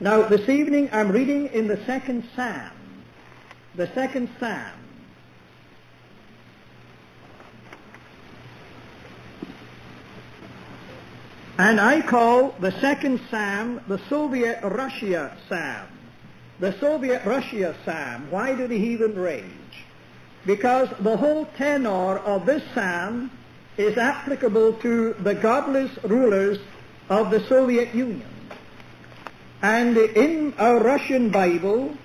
Now, this evening I'm reading in the second Psalm. The second Psalm. And I call the second Psalm the Soviet Russia Psalm. The Soviet Russia Psalm. Why do the heathen rage? Because the whole tenor of this Psalm is applicable to the godless rulers of the Soviet Union. And in our Russian Bible,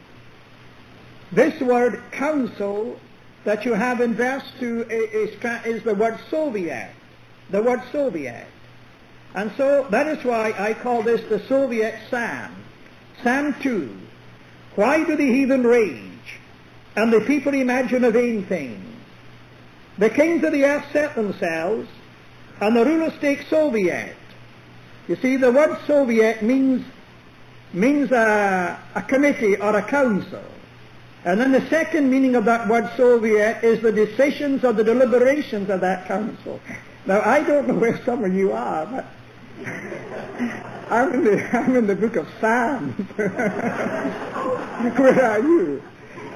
this word council that you have in verse 2 is, is the word Soviet. The word Soviet. And so that is why I call this the Soviet Psalm. Psalm 2. Why do the heathen rage? And the people imagine a vain thing. The kings of the earth set themselves, and the rulers take Soviet. You see, the word Soviet means, means a, a committee or a council. And then the second meaning of that word Soviet is the decisions or the deliberations of that council. Now, I don't know where some of you are, but I'm in the, I'm in the book of Psalms. where are you?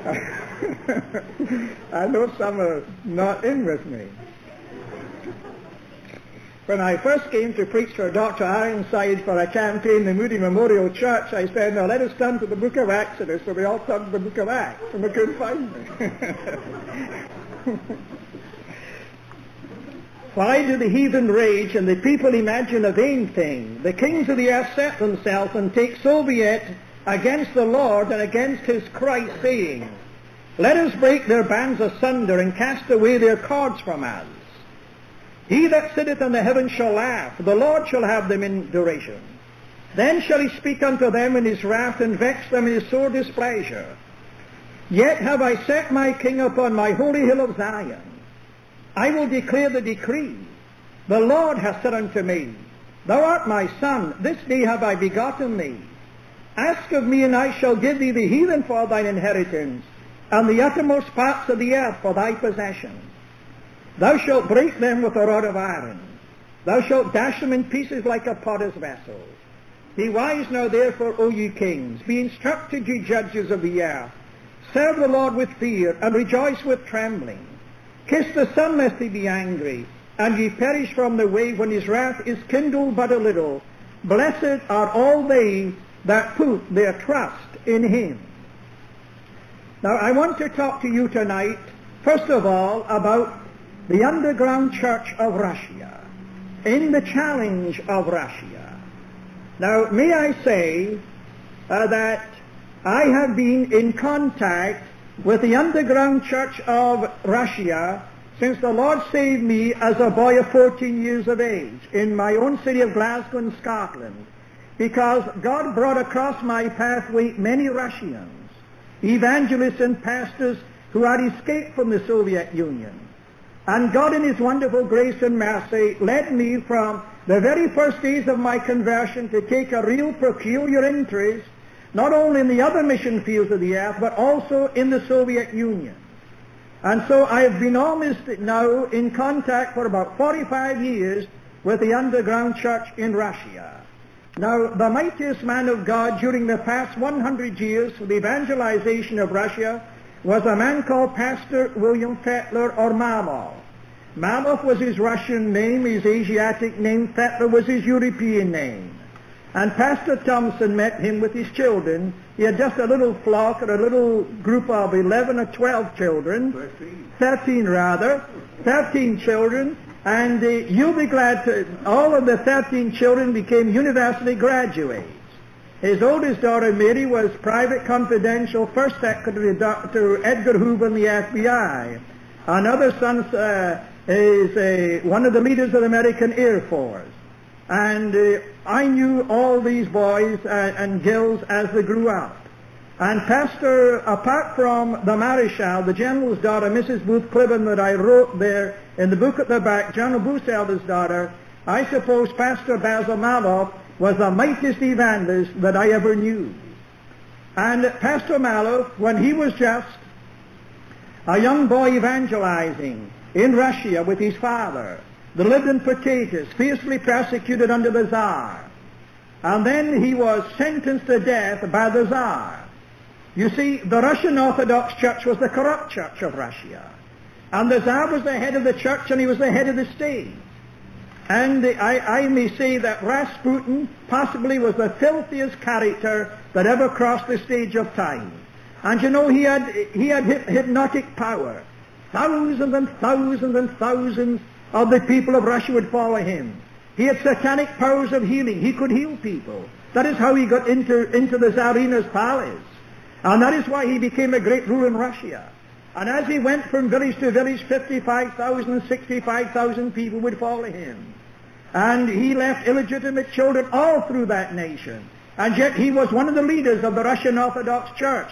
I know some are not in with me. When I first came to preach for Dr. Ironside for a campaign in the Moody Memorial Church, I said, now let us turn to the book of Exodus. So we all turned to the book of Acts, and they couldn't find. Why do the heathen rage and the people imagine a vain thing? The kings of the earth set themselves and take Soviet against the Lord and against his Christ, saying, Let us break their bands asunder and cast away their cords from us. He that sitteth in the heavens shall laugh, the Lord shall have them in derision. Then shall he speak unto them in his wrath and vex them in his sore displeasure. Yet have I set my king upon my holy hill of Zion. I will declare the decree. The Lord hath said unto me, Thou art my son, this day have I begotten thee. Ask of me, and I shall give thee the heathen for thine inheritance, and the uttermost parts of the earth for thy possession. Thou shalt break them with a rod of iron. Thou shalt dash them in pieces like a potter's vessel. Be wise now therefore, O ye kings. Be instructed, ye judges of the earth. Serve the Lord with fear, and rejoice with trembling. Kiss the Son lest he be angry, and ye perish from the way when his wrath is kindled but a little. Blessed are all they that put their trust in him. Now I want to talk to you tonight, first of all, about the underground church of Russia, in the challenge of Russia. Now may I say uh, that I have been in contact with the underground church of Russia since the Lord saved me as a boy of 14 years of age in my own city of Glasgow in Scotland because God brought across my pathway many Russians, evangelists and pastors who had escaped from the Soviet Union. And God in His wonderful grace and mercy led me from the very first days of my conversion to take a real peculiar interest not only in the other mission fields of the earth, but also in the Soviet Union. And so I have been almost now in contact for about 45 years with the underground church in Russia. Now, the mightiest man of God during the past 100 years for the evangelization of Russia was a man called Pastor William Fetler or Malov. Malov was his Russian name, his Asiatic name. Fetler was his European name. And Pastor Thompson met him with his children. He had just a little flock or a little group of 11 or 12 children. 13. 13 rather. 13 children. And uh, you'll be glad to, all of the 13 children became university graduates. His oldest daughter, Mary, was private confidential first secretary to Edgar Hoover in the FBI. Another son uh, is one of the leaders of the American Air Force. And uh, I knew all these boys uh, and girls as they grew up. And Pastor, apart from the Maréchale, the general's daughter, Mrs. Booth Clibborn, that I wrote there in the book at the back, General Buselder's daughter, I suppose Pastor Basil Maloff was the mightiest evangelist that I ever knew. And Pastor Maloff, when he was just a young boy evangelizing in Russia with his father, that lived in potatoes, fiercely persecuted under the Tsar. and then he was sentenced to death by the Tsar. You see, the Russian Orthodox Church was the corrupt church of Russia. And the Tsar was the head of the church and he was the head of the state. And I, I may say that Rasputin possibly was the filthiest character that ever crossed the stage of time. And you know, he had, he had hypnotic power. Thousands and thousands and thousands of the people of Russia would follow him. He had satanic powers of healing. He could heal people. That is how he got into, into the Tsarina's palace. And that is why he became a great ruler in Russia. And as he went from village to village, 55,000, 65,000 people would follow him. And he left illegitimate children all through that nation. And yet he was one of the leaders of the Russian Orthodox Church.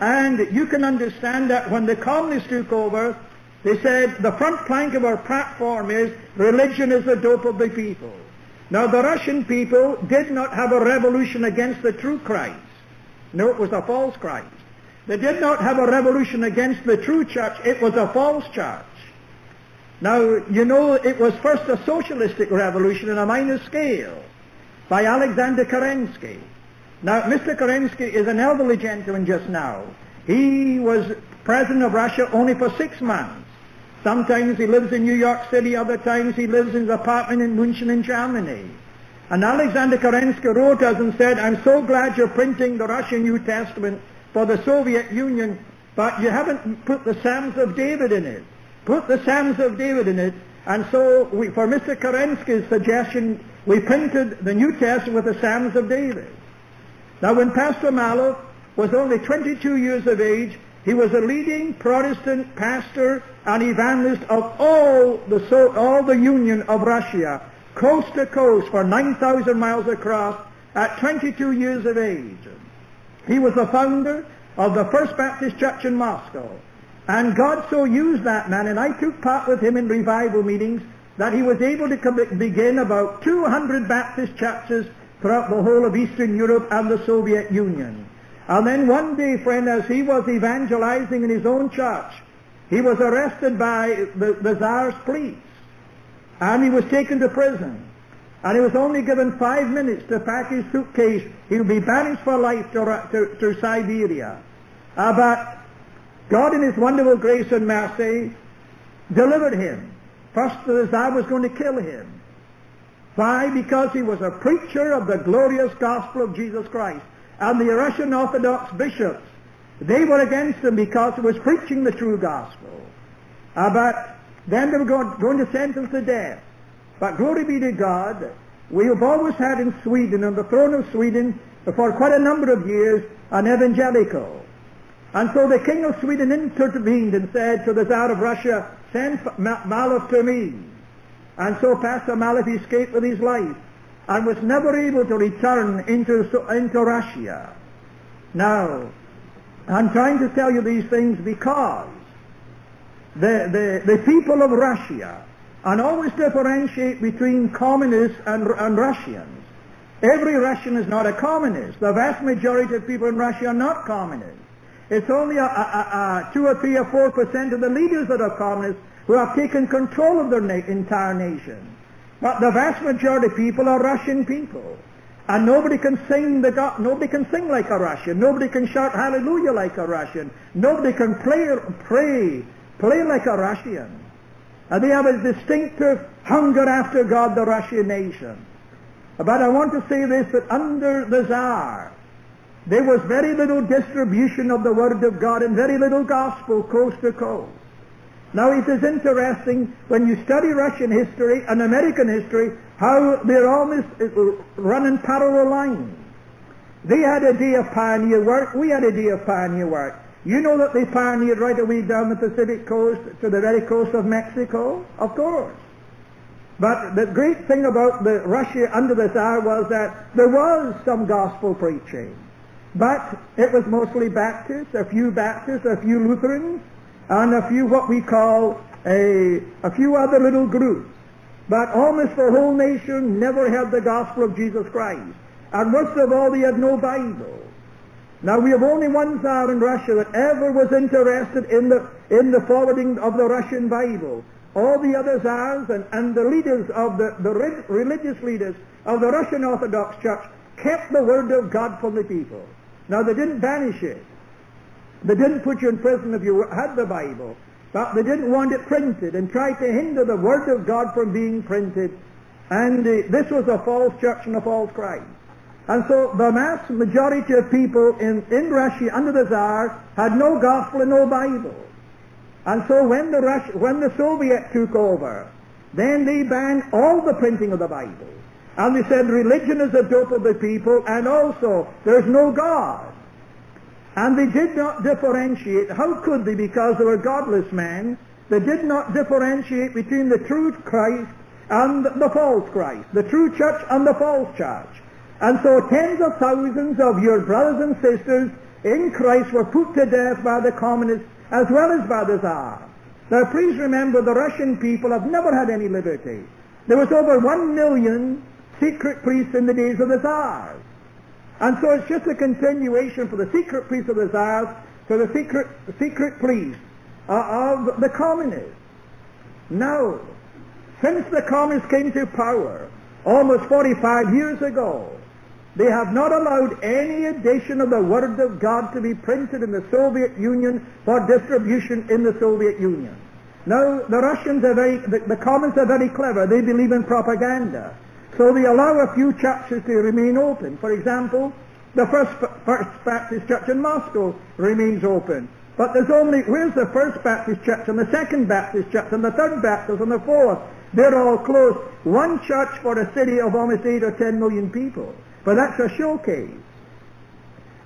And you can understand that when the communists took over, they said the front plank of our platform is religion is the dope of the people. Now the Russian people did not have a revolution against the true Christ. No, it was a false Christ. They did not have a revolution against the true church. It was a false church. Now, you know, it was first a socialistic revolution on a minor scale by Alexander Kerensky. Now, Mr. Kerensky is an elderly gentleman just now. He was president of Russia only for six months. Sometimes he lives in New York City, other times he lives in his apartment in München in Germany. And Alexander Kerensky wrote us and said, I'm so glad you're printing the Russian New Testament for the Soviet Union, but you haven't put the Psalms of David in it. Put the Psalms of David in it. And so we, for Mr. Kerensky's suggestion, we printed the New Testament with the Psalms of David. Now when Pastor Malov was only 22 years of age, he was a leading Protestant pastor and evangelist of all the, so, all the Union of Russia, coast to coast for 9,000 miles across at 22 years of age. He was the founder of the First Baptist Church in Moscow. And God so used that man, and I took part with him in revival meetings, that he was able to begin about 200 Baptist churches throughout the whole of Eastern Europe and the Soviet Union. And then one day, friend, as he was evangelizing in his own church, he was arrested by the, the Tsar's police. And he was taken to prison. And he was only given five minutes to pack his suitcase. He'll be banished for life to, to, to Siberia. Uh, but God in his wonderful grace and mercy delivered him. First the Tsar was going to kill him. Why? Because he was a preacher of the glorious gospel of Jesus Christ. And the Russian Orthodox bishops, they were against him because he was preaching the true gospel. Uh, but then they were going, going to sentence to death. But glory be to God, we have always had in Sweden, on the throne of Sweden, for quite a number of years, an evangelical. And so the king of Sweden intervened and said to the Tsar of Russia, send Malov to me. And so Pastor Malov escaped with his life and was never able to return into, into Russia. Now, I'm trying to tell you these things because the, the, the people of Russia and always differentiate between communists and, and Russians. Every Russian is not a communist. The vast majority of people in Russia are not communists. It's only a, a, a, two or three or four percent of the leaders that are communists who have taken control of their na- entire nation. But the vast majority of people are Russian people. And nobody can sing the God, nobody can sing like a Russian. Nobody can shout hallelujah like a Russian. Nobody can play, pray, play like a Russian. And they have a distinctive hunger after God, the Russian nation. But I want to say this, that under the Tsar, there was very little distribution of the Word of God and very little gospel coast to coast. Now it is interesting when you study Russian history and American history how they're almost uh, running parallel lines. They had a day of pioneer work, we had a day of pioneer work. You know that they pioneered right away down the Pacific coast to the very coast of Mexico? Of course. But the great thing about the Russia under the Tsar was that there was some gospel preaching. But it was mostly Baptists, a few Baptists, a few Lutherans, and a few what we call a, a few other little groups. But almost the whole nation never had the gospel of Jesus Christ. And most of all, they had no Bible. Now we have only one Tsar in Russia that ever was interested in the, in the forwarding of the Russian Bible. All the other Tsars and, and the leaders of the, the religious leaders of the Russian Orthodox Church kept the Word of God from the people. Now they didn't banish it. They didn't put you in prison if you had the Bible. But they didn't want it printed and tried to hinder the Word of God from being printed. And uh, this was a false church and a false Christ. And so the mass majority of people in, in Russia under the Tsar had no gospel and no Bible. And so when the, Rus- when the Soviet took over, then they banned all the printing of the Bible. And they said religion is the dope of the people and also there's no God. And they did not differentiate. How could they? Because they were godless men. They did not differentiate between the true Christ and the false Christ, the true church and the false church. And so tens of thousands of your brothers and sisters in Christ were put to death by the communists as well as by the Tsar. Now please remember the Russian people have never had any liberty. There was over one million secret priests in the days of the Tsars. And so it's just a continuation for the secret priests of the Tsars to the secret, secret priests uh, of the communists. Now, since the communists came to power almost 45 years ago, they have not allowed any edition of the Word of God to be printed in the Soviet Union for distribution in the Soviet Union. Now, the Russians are very, the, the communists are very clever. They believe in propaganda. So they allow a few churches to remain open. For example, the First, First Baptist Church in Moscow remains open. But there's only, where's the First Baptist Church and the Second Baptist Church and the Third Baptist and the Fourth? They're all closed. One church for a city of almost 8 or 10 million people. But that's a showcase.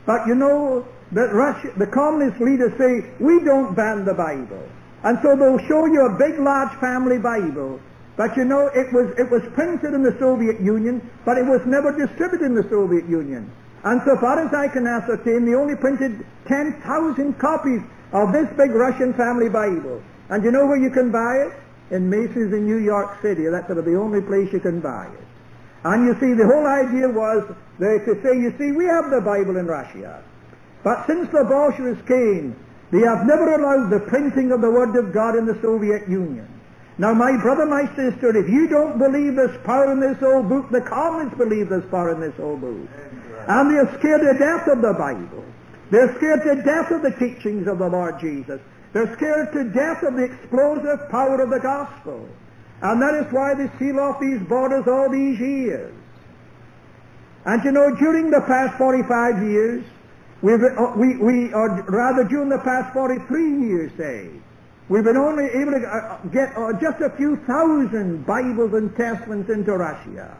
But you know, the, Russia, the communist leaders say, we don't ban the Bible. And so they'll show you a big, large family Bible. But you know, it was, it was printed in the Soviet Union, but it was never distributed in the Soviet Union. And so far as I can ascertain, they only printed 10,000 copies of this big Russian family Bible. And you know where you can buy it? In Macy's in New York City. That's the only place you can buy it. And you see, the whole idea was they to say, you see, we have the Bible in Russia. But since the Bolsheviks came, they have never allowed the printing of the Word of God in the Soviet Union. Now, my brother, my sister, if you don't believe this power in this old book, the communists believe this power in this old book. And they're scared to death of the Bible. They're scared to death of the teachings of the Lord Jesus. They're scared to death of the explosive power of the gospel. And that is why they seal off these borders all these years. And you know, during the past 45 years, we've, uh, we, we, or rather during the past 43 years, say, we've been only able to uh, get uh, just a few thousand Bibles and Testaments into Russia.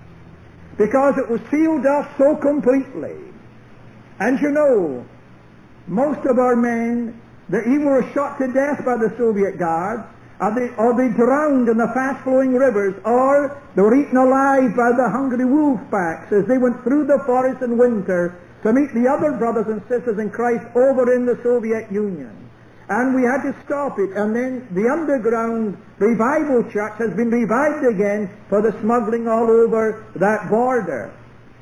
Because it was sealed off so completely. And you know, most of our men, they either were shot to death by the Soviet guards, or they, or they drowned in the fast-flowing rivers, or they were eaten alive by the hungry wolf packs as they went through the forest in winter to meet the other brothers and sisters in Christ over in the Soviet Union. And we had to stop it, and then the underground revival church has been revived again for the smuggling all over that border.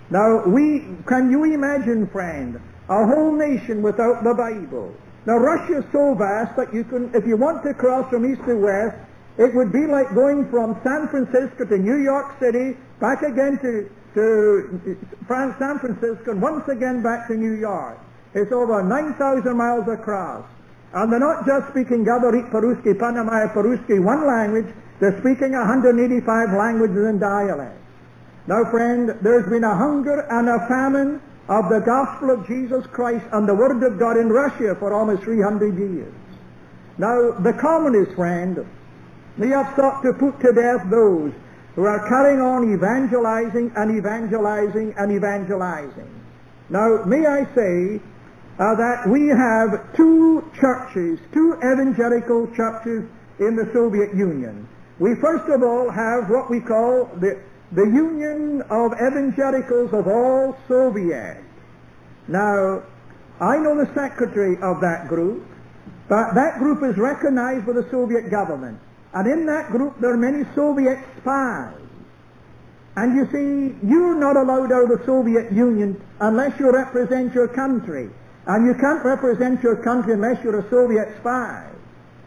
Now, we, can you imagine, friend, a whole nation without the Bible? Now Russia is so vast that you can, if you want to cross from east to west, it would be like going from San Francisco to New York City, back again to, to France, San Francisco, and once again back to New York. It's over 9,000 miles across. And they're not just speaking Gabarit Paruski, Panamaya Paruski, one language, they're speaking 185 languages and dialects. Now friend, there's been a hunger and a famine of the gospel of Jesus Christ and the Word of God in Russia for almost 300 years. Now, the communist friend, they have sought to put to death those who are carrying on evangelizing and evangelizing and evangelizing. Now, may I say uh, that we have two churches, two evangelical churches in the Soviet Union. We first of all have what we call the the Union of Evangelicals of all Soviets. Now, I know the secretary of that group, but that group is recognized by the Soviet government. And in that group there are many Soviet spies. And you see, you're not allowed out of the Soviet Union unless you represent your country. And you can't represent your country unless you're a Soviet spy.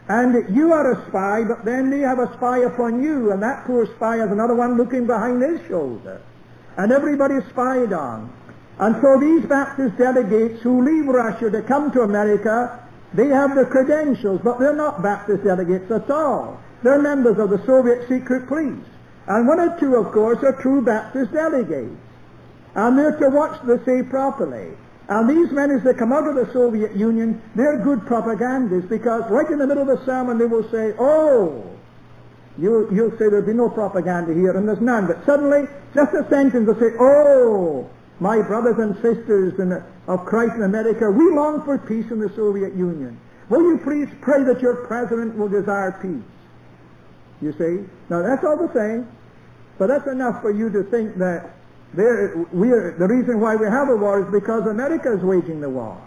And you are a spy, but then they have a spy upon you, and that poor spy has another one looking behind his shoulder. And everybody's spied on. And so these Baptist delegates who leave Russia to come to America, they have the credentials, but they're not Baptist delegates at all. They're members of the Soviet secret police. And one or two, of course, are true Baptist delegates. And they're to watch the sea properly. And these men, as they come out of the Soviet Union, they're good propagandists because right in the middle of the sermon they will say, oh, you, you'll say there'll be no propaganda here, and there's none. But suddenly, just a sentence will say, oh, my brothers and sisters in, of Christ in America, we long for peace in the Soviet Union. Will you please pray that your president will desire peace? You see? Now that's all the same, but that's enough for you to think that there, we're, the reason why we have a war is because America is waging the war.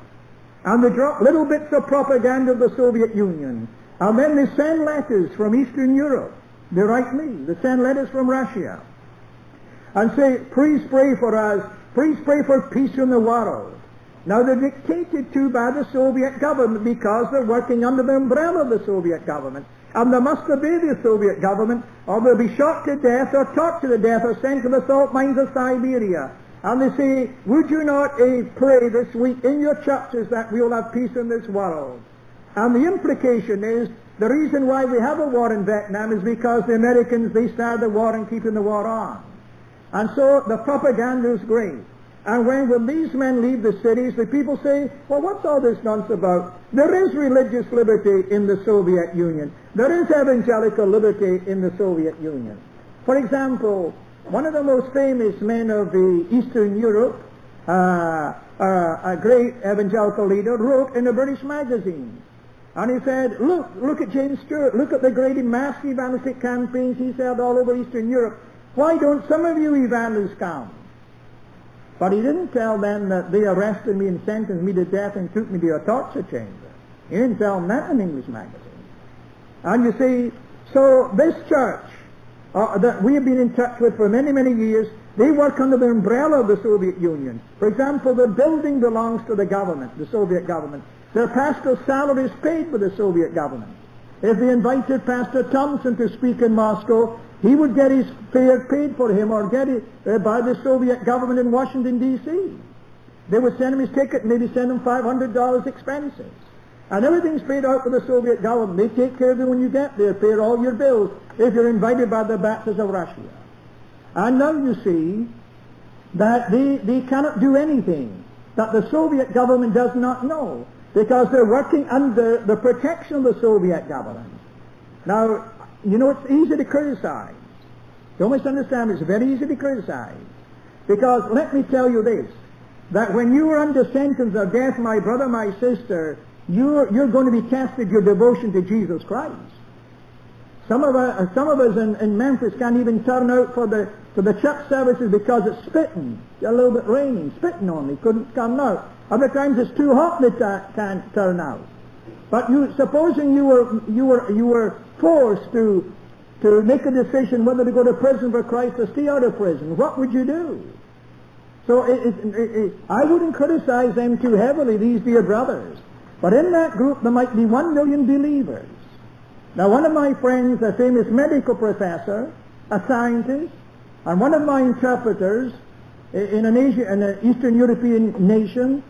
And they drop little bits of propaganda of the Soviet Union. And then they send letters from Eastern Europe. They write me. They send letters from Russia. And say, please pray for us. Please pray for peace in the world. Now they're dictated to by the Soviet government because they're working under the umbrella of the Soviet government. And they must obey the Soviet government or they'll be shot to death or tortured to death or sent to the salt mines of Siberia. And they say, would you not uh, pray this week in your churches that we'll have peace in this world? And the implication is the reason why we have a war in Vietnam is because the Americans, they started the war and keeping the war on. And so the propaganda is great. And when, when these men leave the cities, the people say, well, what's all this nonsense about? There is religious liberty in the Soviet Union. There is evangelical liberty in the Soviet Union. For example, one of the most famous men of the Eastern Europe, uh, uh, a great evangelical leader, wrote in a British magazine. And he said, look, look at James Stewart, look at the great mass evangelistic campaigns he's held all over Eastern Europe. Why don't some of you evangelists come? But he didn't tell them that they arrested me and sentenced me to death and took me to a torture chamber. He didn't tell them that in English magazine. And you see, so this church uh, that we have been in touch with for many, many years, they work under the umbrella of the Soviet Union. For example, the building belongs to the government, the Soviet government. Their pastor's salary is paid by the Soviet government. If they invited Pastor Thompson to speak in Moscow, he would get his fare paid for him or get it uh, by the Soviet government in Washington, D.C. They would send him his ticket, and maybe send him $500 expenses. And everything's paid out for the Soviet government. They take care of you when you get there, pay all your bills if you're invited by the Baptists of Russia. And now you see that they, they cannot do anything that the Soviet government does not know because they're working under the protection of the Soviet government. Now, you know, it's easy to criticize. Don't misunderstand me. It's very easy to criticize. Because let me tell you this, that when you are under sentence of death, my brother, my sister, you're, you're going to be tested your devotion to Jesus Christ. Some of us, some of us in, in Memphis can't even turn out for the, for the church services because it's spitting, a little bit raining, spitting on me, couldn't come out. Other times it's too hot they can't turn out. But you, supposing you were, you were, you were forced to, to make a decision whether to go to prison for Christ or stay out of prison, what would you do? So it, it, it, I wouldn't criticize them too heavily, these dear brothers. But in that group there might be one million believers. Now one of my friends, a famous medical professor, a scientist, and one of my interpreters in an, Asia, in an Eastern European nation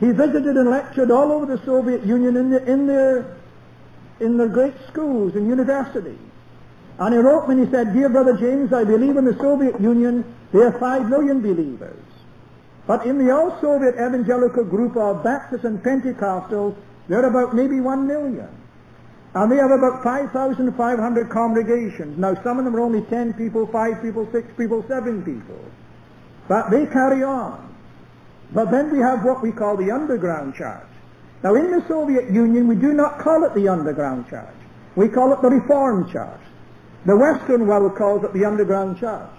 he visited and lectured all over the Soviet Union in, the, in, their, in their great schools and universities. And he wrote me and he said, Dear Brother James, I believe in the Soviet Union there are five million believers. But in the all-Soviet evangelical group of Baptists and Pentecostals, there are about maybe one million. And they have about 5,500 congregations. Now, some of them are only 10 people, 5 people, 6 people, 7 people. But they carry on. But then we have what we call the underground church. Now in the Soviet Union we do not call it the underground church. We call it the reform church. The Western world calls it the underground church.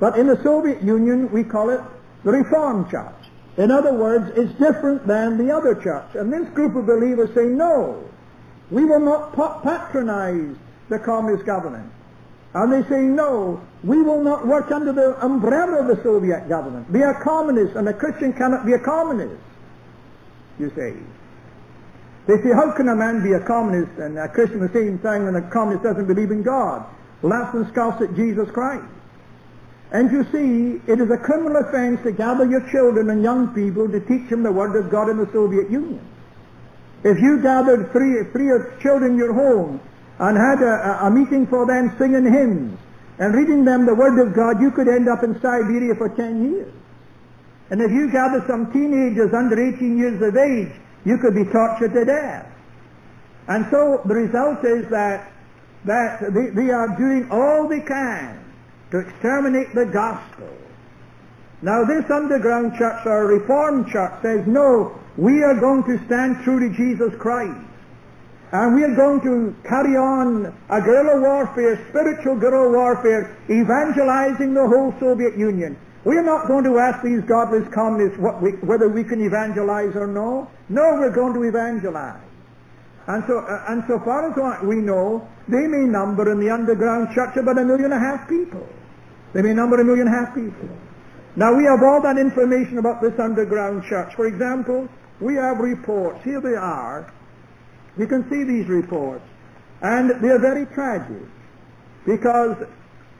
But in the Soviet Union we call it the reform church. In other words, it's different than the other church. And this group of believers say, no, we will not patronize the communist government. And they say, no, we will not work under the umbrella of the Soviet government. Be a communist, and a Christian cannot be a communist. You say. They say, how can a man be a communist and a Christian at the same time when a communist doesn't believe in God? Laughs and scoffs at Jesus Christ. And you see, it is a criminal offense to gather your children and young people to teach them the Word of God in the Soviet Union. If you gathered three, three children in your home and had a, a meeting for them singing hymns and reading them the Word of God, you could end up in Siberia for 10 years. And if you gather some teenagers under 18 years of age, you could be tortured to death. And so the result is that, that they, they are doing all they can to exterminate the gospel. Now this underground church or reformed church says, no, we are going to stand true to Jesus Christ. And we are going to carry on a guerrilla warfare, spiritual guerrilla warfare, evangelizing the whole Soviet Union. We are not going to ask these godless communists we, whether we can evangelize or no. No, we're going to evangelize. And so, uh, and so far as we know, they may number in the underground church about a million and a half people. They may number a million and a half people. Now we have all that information about this underground church. For example, we have reports. Here they are. You can see these reports. And they're very tragic because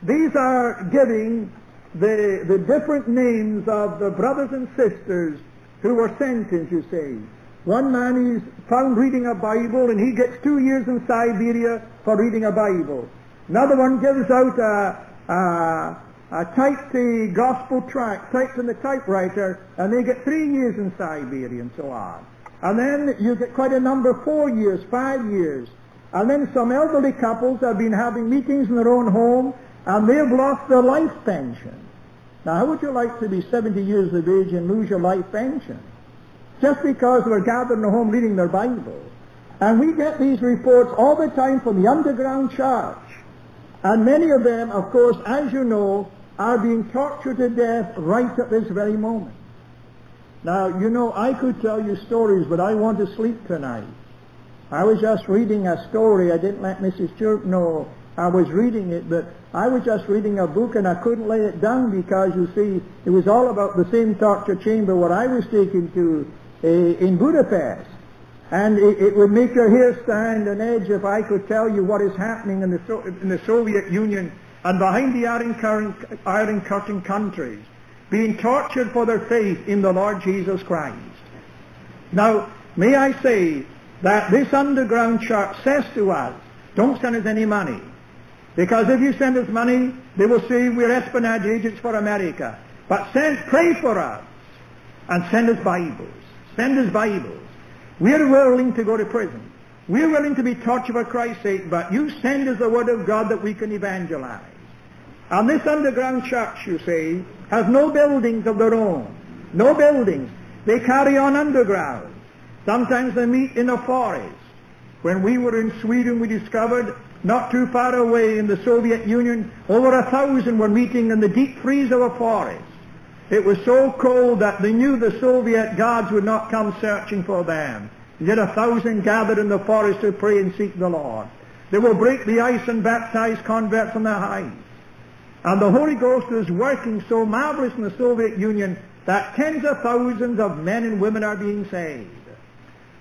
these are giving the, the different names of the brothers and sisters who were sentenced, you see. One man is found reading a Bible and he gets two years in Siberia for reading a Bible. Another one gives out a, uh, uh, typed gospel tract, typed in the typewriter, and they get three years in Siberia and so on. And then you get quite a number, four years, five years. And then some elderly couples have been having meetings in their own home, and they've lost their life pension. Now, how would you like to be 70 years of age and lose your life pension? Just because we're gathered in the home reading their Bible. And we get these reports all the time from the underground church. And many of them, of course, as you know, are being tortured to death right at this very moment. Now, you know, I could tell you stories, but I want to sleep tonight. I was just reading a story. I didn't let Mrs. Church know I was reading it, but I was just reading a book and I couldn't lay it down because, you see, it was all about the same torture chamber where I was taken to uh, in Budapest. And it, it, would make your hair stand on edge if I could tell you what is happening in the, so- in the Soviet Union and behind the Iron Curtain, Iron Curtain countries, being tortured for their faith in the Lord Jesus Christ. Now, may I say that this underground church says to us, don't send us any money. Because if you send us money, they will say we're espionage agents for America. But send, pray for us and send us Bibles. Send us Bibles. We're willing to go to prison. We're willing to be tortured for Christ's sake, but you send us the Word of God that we can evangelize. And this underground church, you see, has no buildings of their own. No buildings. They carry on underground. Sometimes they meet in a forest. When we were in Sweden, we discovered not too far away in the Soviet Union, over a thousand were meeting in the deep freeze of a forest. It was so cold that they knew the Soviet guards would not come searching for them. Yet a thousand gathered in the forest to pray and seek the Lord. They will break the ice and baptize converts on the highs. And the Holy Ghost is working so marvelous in the Soviet Union that tens of thousands of men and women are being saved.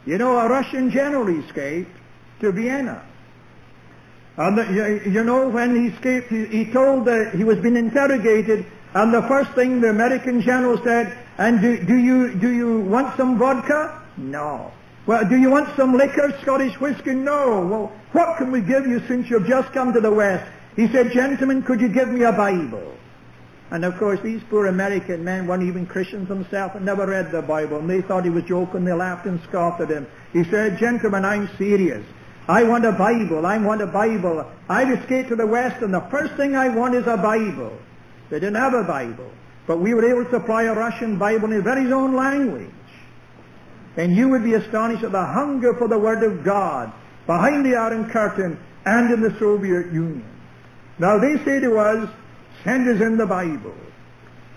You know, a Russian general escaped to Vienna. And uh, the, you know, when he escaped, he, he told that he was being interrogated and the first thing the American general said, and do, do, you, do you want some vodka? No. Well, do you want some liquor, Scottish whiskey? No. Well, what can we give you since you've just come to the West? He said, gentlemen, could you give me a Bible? And of course, these poor American men weren't even Christians themselves and never read the Bible. And they thought he was joking. They laughed and scoffed at him. He said, gentlemen, I'm serious. I want a Bible. I want a Bible. I've escaped to the West, and the first thing I want is a Bible. They didn't have a Bible. But we were able to supply a Russian Bible in his very own language. And you would be astonished at the hunger for the Word of God behind the Iron Curtain and in the Soviet Union. Now they say to us, send us in the Bible.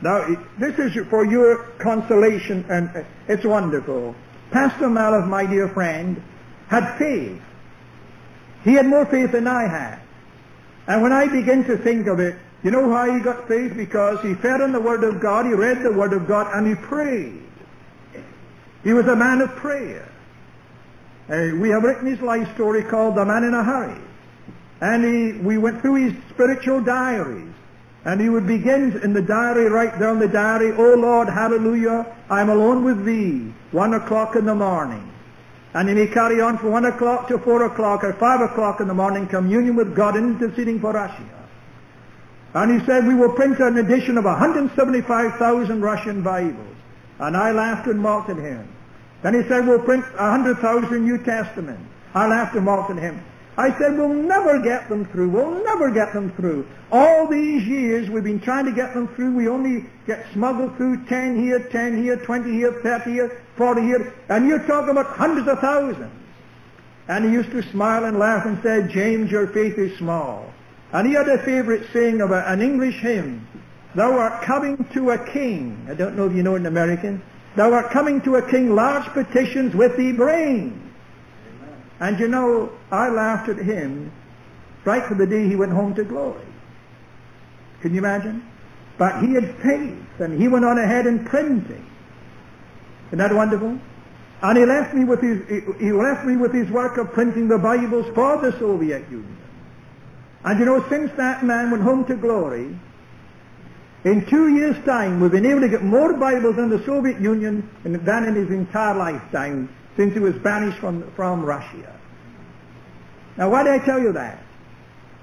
Now this is for your consolation and it's wonderful. Pastor Malov, my dear friend, had faith. He had more faith than I had. And when I begin to think of it, you know why he got faith? Because he fed on the Word of God, he read the Word of God, and he prayed. He was a man of prayer. Uh, we have written his life story called The Man in a Hurry. And he, we went through his spiritual diaries. And he would begin in the diary, right there in the diary, Oh Lord, hallelujah, I'm alone with thee, one o'clock in the morning. And he may carry on from one o'clock to four o'clock or five o'clock in the morning, communion with God, interceding for Russia. And he said, we will print an edition of 175,000 Russian Bibles. And I laughed and mocked at him. Then he said, we'll print 100,000 New Testament. I laughed and mocked at him. I said, we'll never get them through. We'll never get them through. All these years we've been trying to get them through. We only get smuggled through 10 here, 10 here, 20 here, 30 here, 40 here. And you're talking about hundreds of thousands. And he used to smile and laugh and said, James, your faith is small. And he had a favorite saying of an English hymn. Thou art coming to a king. I don't know if you know it in American. Thou art coming to a king, large petitions with thee bring. And you know, I laughed at him right from the day he went home to glory. Can you imagine? But he had faith, and he went on ahead in printing. Isn't that wonderful? And he left me with his he left me with his work of printing the Bibles for the Soviet Union. And you know, since that man went home to glory, in two years' time, we've been able to get more Bibles in the Soviet Union than in his entire lifetime since he was banished from, from Russia. Now, why did I tell you that?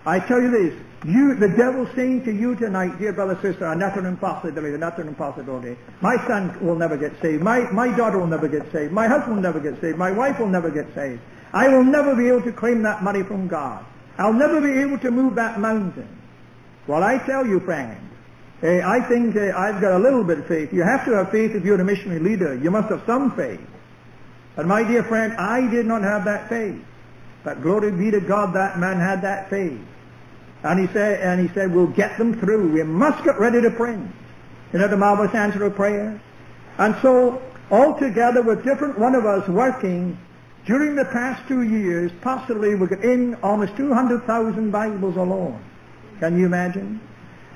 I tell you this. You, the devil saying to you tonight, dear brother, sister, another impossibility, another impossibility. My son will never get saved. My, my daughter will never get saved. My husband will never get saved. My wife will never get saved. I will never be able to claim that money from God. I'll never be able to move that mountain. Well, I tell you, friend, eh, I think uh, I've got a little bit of faith. You have to have faith if you're a missionary leader. You must have some faith. But my dear friend, I did not have that faith. But glory be to God, that man had that faith. And he said, and he said, we'll get them through. We must get ready to pray. You know the marvelous answer of prayer? And so, altogether with different one of us working, during the past two years, possibly we got in almost 200,000 Bibles alone. Can you imagine?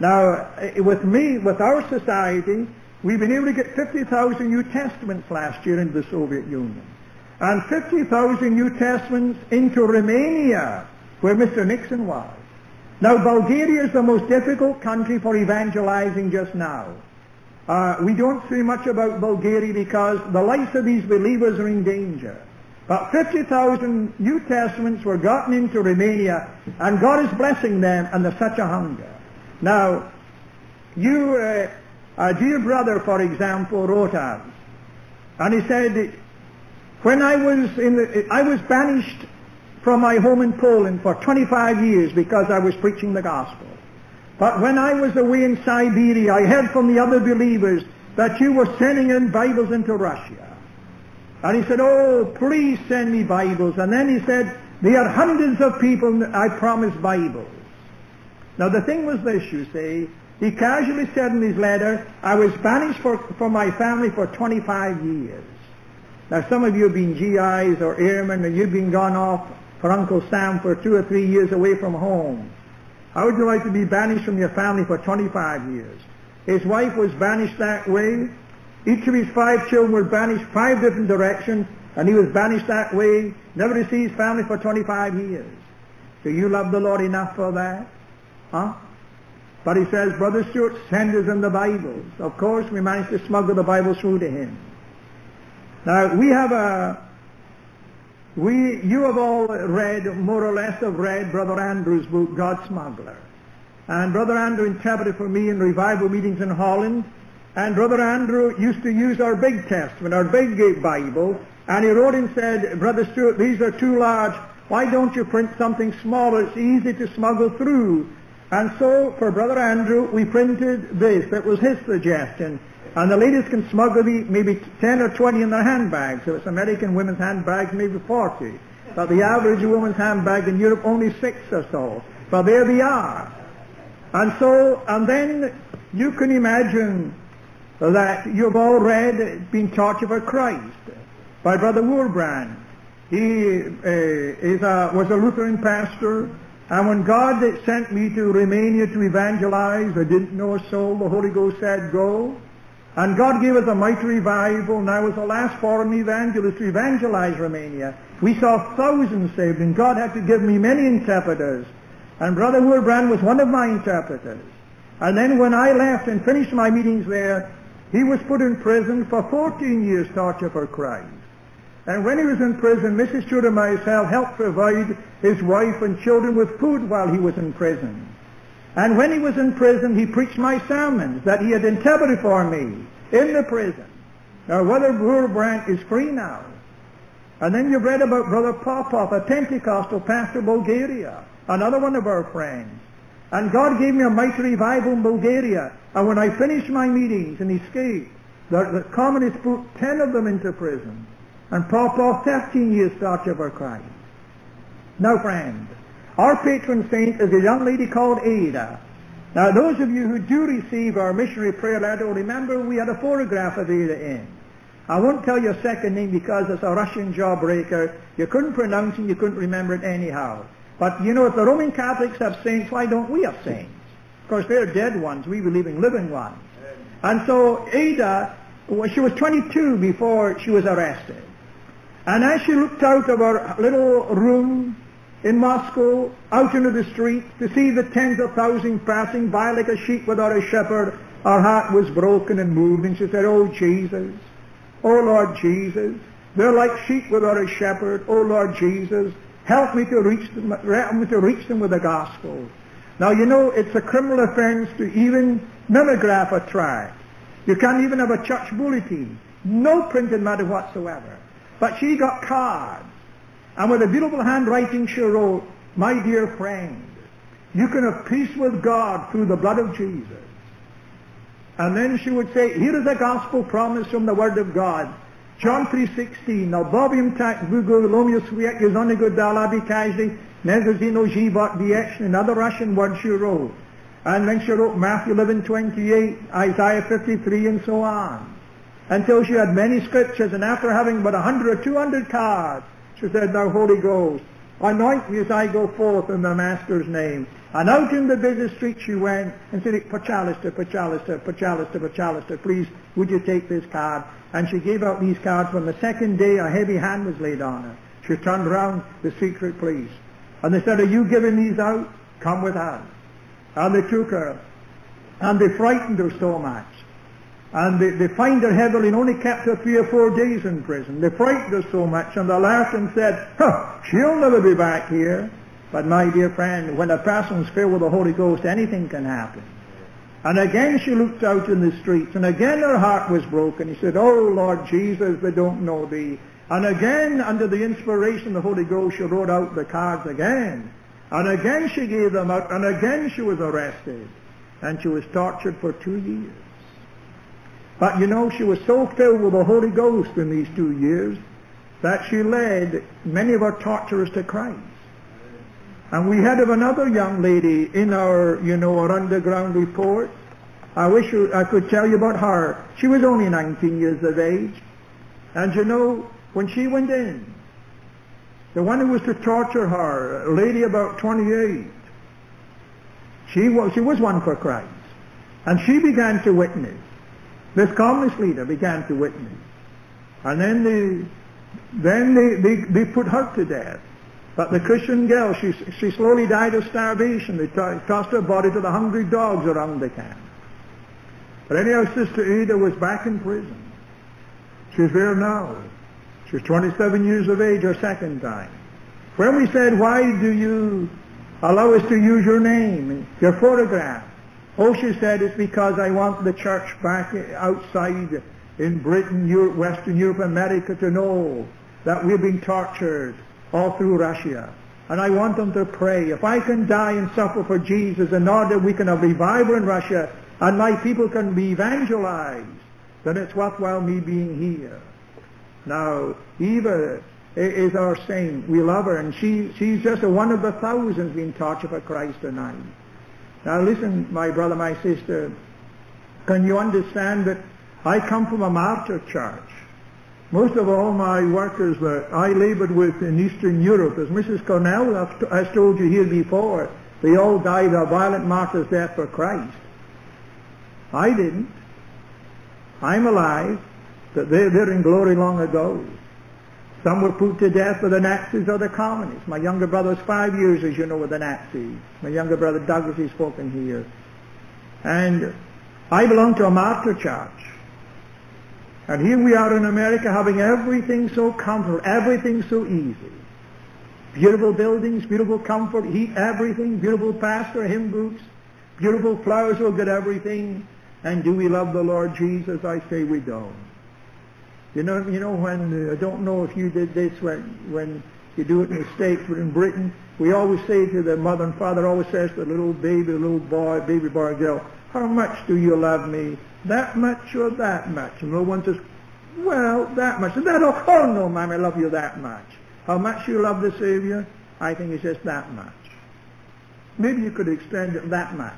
Now, eh, with me, with our society, we've been able to get 50,000 New Testaments last year into the Soviet Union. And 50,000 New Testaments into Romania, where Mr. Nixon was. Now, Bulgaria is the most difficult country for evangelizing just now. Uh, we don't say much about Bulgaria because the lives of these believers are in danger. But 50,000 New Testaments were gotten into Romania, and God is blessing them, and there's such a hunger. Now, you, uh, a dear brother, for example, wrote us, and he said, when I was in the, I was banished from my home in Poland for 25 years because I was preaching the gospel. But when I was away in Siberia, I heard from the other believers that you were sending in Bibles into Russia. And he said, oh, please send me Bibles. And then he said, there are hundreds of people I promise Bibles. Now the thing was this, you see. He casually said in his letter, I was banished for, from my family for 25 years. Now some of you have been GIs or airmen and you've been gone off for Uncle Sam for two or three years away from home. How would you like to be banished from your family for 25 years? His wife was banished that way. Each of his five children were banished five different directions, and he was banished that way, never to see his family for 25 years. Do you love the Lord enough for that? Huh? But he says, Brother Stewart, send us in the Bibles. Of course, we managed to smuggle the Bibles through to him. Now, we have a, we, you have all read, more or less have read Brother Andrew's book, God Smuggler. And Brother Andrew interpreted for me in revival meetings in Holland. And Brother Andrew used to use our big testament, our big Bible, and he wrote and said, Brother Stewart, these are too large. Why don't you print something smaller? It's easy to smuggle through. And so, for Brother Andrew, we printed this. That was his suggestion. And the ladies can smuggle maybe 10 or 20 in their handbags. So it's American women's handbags, maybe 40. But the average woman's handbag in Europe, only six or so. But there they are. And so, and then you can imagine that you've all read, been taught about Christ by Brother Wurmbrand. He uh, is a, was a Lutheran pastor, and when God sent me to Romania to evangelize, I didn't know a soul. The Holy Ghost said, go. And God gave us a mighty revival, and I was the last foreign evangelist to evangelize Romania. We saw thousands saved, and God had to give me many interpreters. And Brother Wurmbrand was one of my interpreters. And then when I left and finished my meetings there, he was put in prison for 14 years torture for Christ. And when he was in prison, Mrs. Stewart and myself helped provide his wife and children with food while he was in prison. And when he was in prison, he preached my sermons that he had interpreted for me in the prison. Now, Brother Brandt is free now. And then you've read about Brother Popov, a Pentecostal pastor of Bulgaria, another one of our friends. And God gave me a mighty revival in Bulgaria. And when I finished my meetings and escaped, the, the communists put ten of them into prison. And Popov 13 years torture for Christ. Now, friends, our patron saint is a young lady called Ada. Now, those of you who do receive our missionary prayer letter will remember we had a photograph of Ada in. I won't tell you a second name because it's a Russian jawbreaker. You couldn't pronounce it, you couldn't remember it anyhow. But you know, if the Roman Catholics have saints, why don't we have saints? Of course, they're dead ones. We believe in living ones. And so Ada, she was 22 before she was arrested. And as she looked out of her little room in Moscow, out into the street, to see the tens of thousands passing by like a sheep without a shepherd, her heart was broken and moved, and she said, Oh, Jesus, oh, Lord Jesus, they're like sheep without a shepherd. Oh, Lord Jesus, help me to reach them, help me to reach them with the gospel. Now, you know, it's a criminal offense to even mimeograph a tract. You can't even have a church bulletin. No printed matter whatsoever. But she got cards. And with a beautiful handwriting she wrote, My dear friend, you can have peace with God through the blood of Jesus. And then she would say, here is a gospel promise from the Word of God. John 3.16, now bowiem tak Google lomio swiek jezonego dala by każdy, nezazino żywot wieczny, another Russian word she wrote. And then she wrote Matthew 11.28, Isaiah 53, and so on. Until she had many scriptures, and after having but hundred or two hundred cards, she said, Now Holy Ghost, anoint me as I go forth in the Master's name. And out in the busy street she went and said, Pachalister, Pachalister, Pachalister, Pachalister, please, would you take this card? And she gave out these cards. When the second day, a heavy hand was laid on her. She turned round the secret police. And they said, are you giving these out? Come with us. And they took her. And they frightened her so much. And they, they fined her heavily and only kept her three or four days in prison. They frightened her so much and the and said, huh, she'll never be back here. But my dear friend, when a person's filled with the Holy Ghost, anything can happen. And again she looked out in the streets, and again her heart was broken. He said, Oh Lord Jesus, they don't know thee. And again, under the inspiration of the Holy Ghost, she wrote out the cards again. And again she gave them out, and again she was arrested. And she was tortured for two years. But you know, she was so filled with the Holy Ghost in these two years that she led many of our torturers to Christ. And we had of another young lady in our, you know, our underground report. I wish I could tell you about her. She was only 19 years of age. And you know, when she went in, the one who was to torture her, a lady about 28, she was, she was one for Christ. And she began to witness. This communist leader began to witness. And then they, then they, they, they put her to death. But the Christian girl, she, she slowly died of starvation. They tossed her body to the hungry dogs around the camp. But anyhow, Sister Ada was back in prison. She's there now. She's 27 years of age, her second time. When we said, why do you allow us to use your name, your photograph? She said, it's because I want the church back outside in Britain, Europe, Western Europe, America to know that we're being tortured all through Russia. And I want them to pray. If I can die and suffer for Jesus in order we can have revival in Russia and my people can be evangelized, then it's worthwhile me being here. Now, Eva is our saint. We love her, and she, she's just one of the thousands being tortured for Christ tonight. Now listen, my brother, my sister, can you understand that I come from a martyr church? Most of all my workers that I labored with in Eastern Europe, as Mrs. Cornell has told you here before, they all died a violent martyr's death for Christ. I didn't. I'm alive. But they're, they're in glory long ago. Some were put to death by the Nazis or the communists. My younger brother was five years, as you know, with the Nazis. My younger brother Douglas is spoken here. And I belong to a martyr church. And here we are in America having everything so comfortable, everything so easy. Beautiful buildings, beautiful comfort, heat, everything, beautiful pastor, hymn books, beautiful flowers we'll get everything. And do we love the Lord Jesus? I say we don't. You know, you know when, uh, I don't know if you did this when, when you do it in the States, but in Britain, we always say to the mother and father, always says to the little baby, little boy, baby boy, girl, how much do you love me? That much or that much? And no one says, well, that much. And that, oh, oh no, ma'am, I love you that much. How much you love the Savior? I think it's just that much. Maybe you could extend it that much.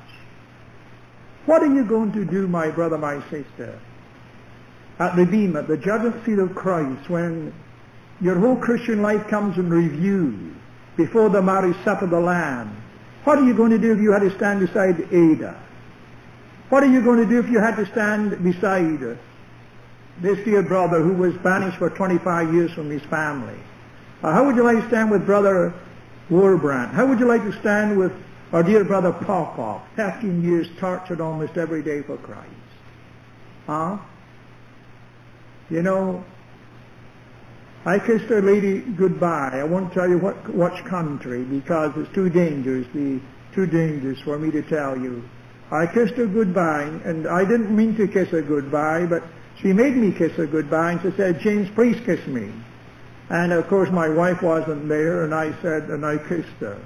What are you going to do, my brother, my sister, at Redeemer, the judgment seat of Christ, when your whole Christian life comes in review before the marriage supper of the Lamb? What are you going to do if you had to stand beside Ada? What are you going to do if you had to stand beside this dear brother who was banished for 25 years from his family? Uh, how would you like to stand with Brother Wurmbrand? How would you like to stand with our dear brother Popov, 15 years tortured almost every day for Christ? Huh? You know, I kissed a lady goodbye. I won't tell you what which country because it's too dangerous. The too dangerous for me to tell you. I kissed her goodbye, and I didn't mean to kiss her goodbye, but she made me kiss her goodbye, and she said, "James, please kiss me." And of course, my wife wasn't there, and I said, and I kissed her.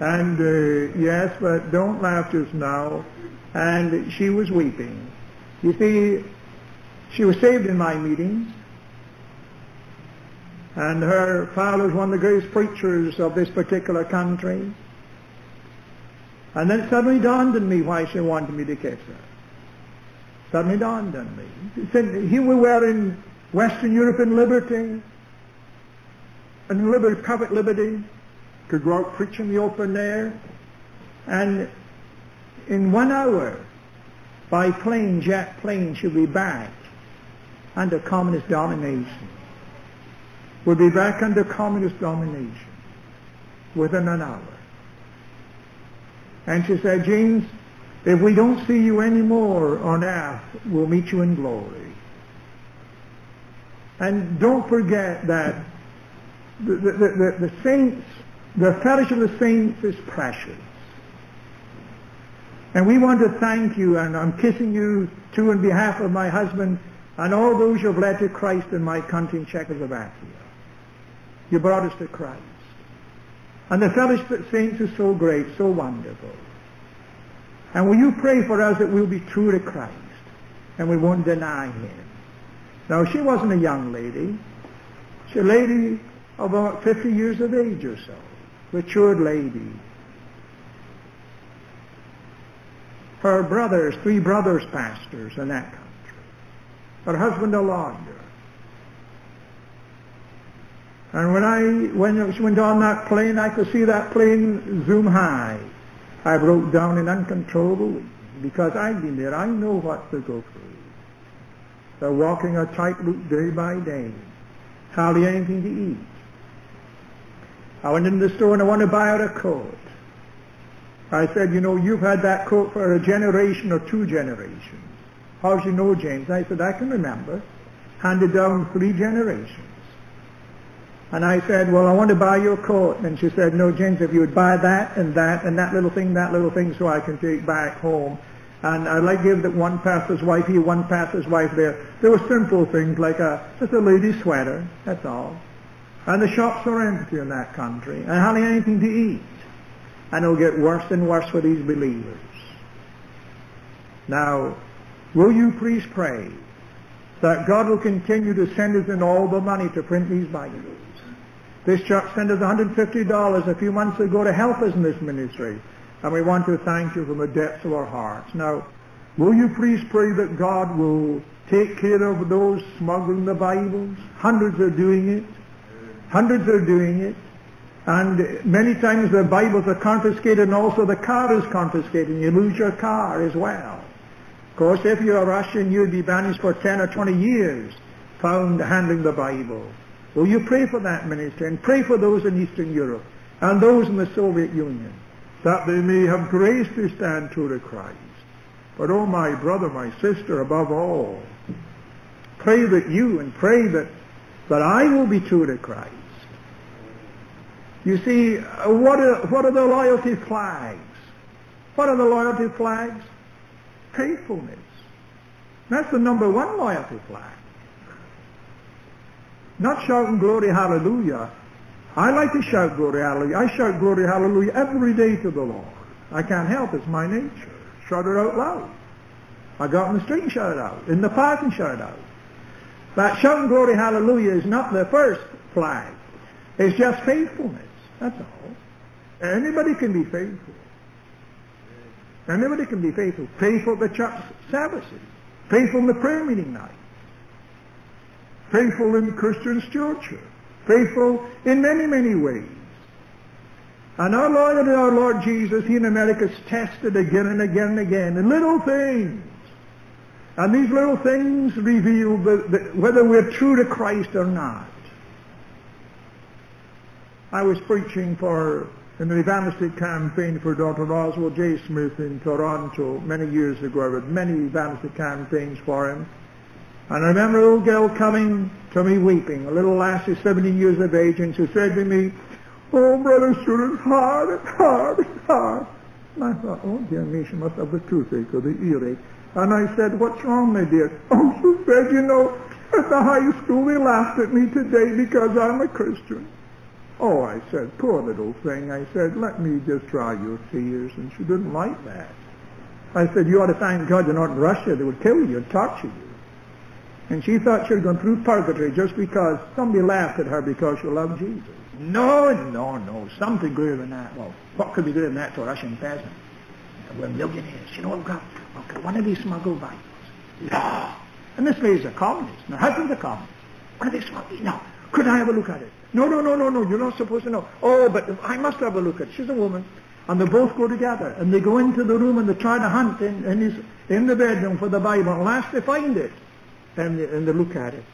And uh, yes, but don't laugh just now. And she was weeping. You see, she was saved in my meetings. And her father was one of the greatest preachers of this particular country. And then it suddenly dawned on me why she wanted me to kiss her. Suddenly dawned on me. Here we were in Western Europe in liberty, and liberty, perfect liberty, could go out preaching in the open air, and in one hour, by plane, jet plane, she'll be back under communist domination. We'll be back under communist domination within an hour. And she said, James, if we don't see you anymore on earth, we'll meet you in glory. And don't forget that the, the, the, the saints, the fellowship of the saints is precious. And we want to thank you, and I'm kissing you too on behalf of my husband and all those have led to Christ in my country in Czechoslovakia. You brought us to Christ. And the fellowship of saints is so great, so wonderful. And will you pray for us that we'll be true to Christ and we won't deny Him? Now, she wasn't a young lady. She's a lady about 50 years of age or so, matured lady. Her brothers, three brothers pastors and that country. Her husband a lawyer. And when I when she went on that plane, I could see that plane zoom high. I broke down in uncontrollable because I've been there. I know what to go through. They're walking a tightrope day by day. Hardly anything to eat. I went into the store and I wanted to buy out a coat. I said, you know, you've had that coat for a generation or two generations. How do you know, James? I said, I can remember. Handed down three generations. And I said, well, I want to buy your coat. And she said, no, James, if you would buy that and that and that little thing, that little thing, so I can take back home. And I'd like to give that one pastor's wife here, one pastor's wife there. There were simple things like a, just a lady's sweater, that's all. And the shops are empty in that country, and hardly anything to eat. And it'll get worse and worse for these believers. Now, will you please pray that God will continue to send us in all the money to print these Bibles? This church sent us $150 a few months ago to help us in this ministry. And we want to thank you from the depths of our hearts. Now, will you please pray that God will take care of those smuggling the Bibles? Hundreds are doing it. Hundreds are doing it. And many times the Bibles are confiscated and also the car is confiscated and you lose your car as well. Course, if you're a Russian, you'd be banished for 10 or 20 years found handling the Bible. Will you pray for that minister and pray for those in Eastern Europe and those in the Soviet Union that they may have grace to stand true to Christ But oh, my brother, my sister, above all, pray that you and pray that, that I will be true to Christ. You see, uh, what are, what are the loyalty flags? What are the loyalty flags? Faithfulness. That's the number one loyalty flag. Not shouting glory hallelujah. I like to shout glory hallelujah. I shout glory hallelujah every day to the Lord. I can't help it. It's my nature. Shout it out loud. I go out in the street and shout it out. In the park and shout it out. That shouting glory hallelujah is not the first flag. It's just faithfulness. That's all. Anybody can be faithful. Anybody can be faithful. Faithful at the church services. Faithful in the prayer meeting night. Faithful in the Christian stewardship. Faithful in many, many ways. And our Lord and our Lord Jesus, He in America is tested again and again and again in little things. And these little things reveal the, the, whether we're true to Christ or not. I was preaching for an evangelistic campaign for Dr. Oswald J. Smith in Toronto many years ago. I had many evangelistic campaigns for him. And I remember a little girl coming to me weeping, a little lassie, 17 years of age, and she said to me, Oh, Brother it's hard, it's hard, it's hard. And I thought, oh, dear me, she must have the toothache or the earache. And I said, what's wrong, my dear? Oh, she said, you know, at the high school they laughed at me today because I'm a Christian. Oh, I said, poor little thing. I said, let me just dry your tears. And she didn't like that. I said, you ought to thank God you're not in Russia. They would kill you, torture you. And she thought she had gone through purgatory just because somebody laughed at her because she loved Jesus. No, no, no. Something greater than that. Well, what could be greater than that to a Russian peasant? We're millionaires. You know what? We've got one of these smuggled Bibles. No. And this lady's a communist. And her husband's a communist. One of these smuggled. No. Could I have a look at it? No, no, no, no, no. You're not supposed to know. Oh, but I must have a look at it. She's a woman. And they both go together. And they go into the room and they try to hunt in, in, his, in the bedroom for the Bible. And last they find it. And they, and they look at it.